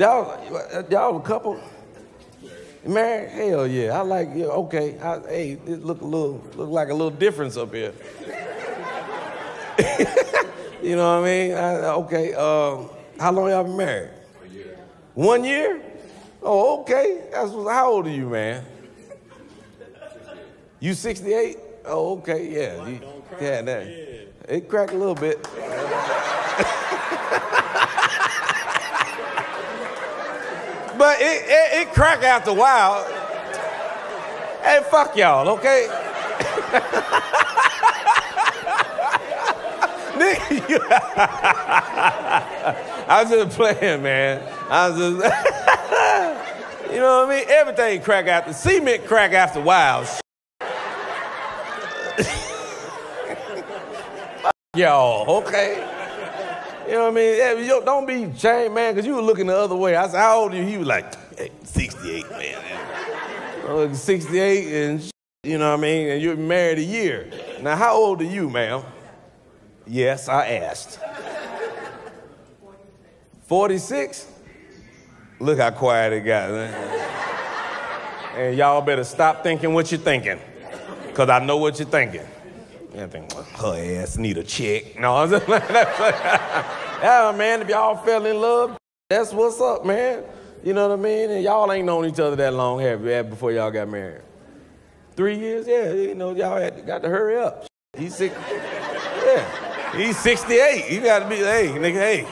Y'all, y'all a couple? Married? Hell yeah. I like, yeah, okay. I, hey, it look a little, look like a little difference up here. you know what I mean? I, okay. Um, how long y'all been married? year. One year? Oh, okay. That's what, how old are you, man? You 68? Oh, okay. Yeah. You, yeah, that. It cracked a little bit. but it, it, it cracked after a while. Hey, fuck y'all, okay? I was just playing, man. I was just, you know what I mean? Everything crack after, cement crack after a while. Y'all, okay? You know what I mean? Yo, don't be ashamed, man, because you were looking the other way. I said, how old are you? He was like, hey, 68, man. I was 68 and you know what I mean? And you're married a year. Now, how old are you, ma'am? Yes, I asked. 46? Look how quiet it got. And y'all better stop thinking what you're thinking. Because I know what you're thinking. You think, her ass need a check. No, I'm just yeah, man, if y'all fell in love, that's what's up, man. You know what I mean? And y'all ain't known each other that long, have you, before y'all got married? Three years? Yeah, you know, y'all had, got to hurry up. He's sick. Yeah. He's 68. You got to be, hey, nigga, hey.